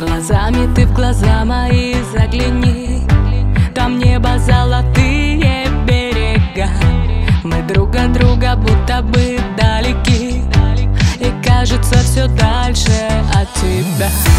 Глазами ты в глаза мои загляни. Там небо золотые берега. Мы друг от друга будто бы далеки. И кажется все дальше That's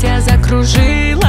счастья закружила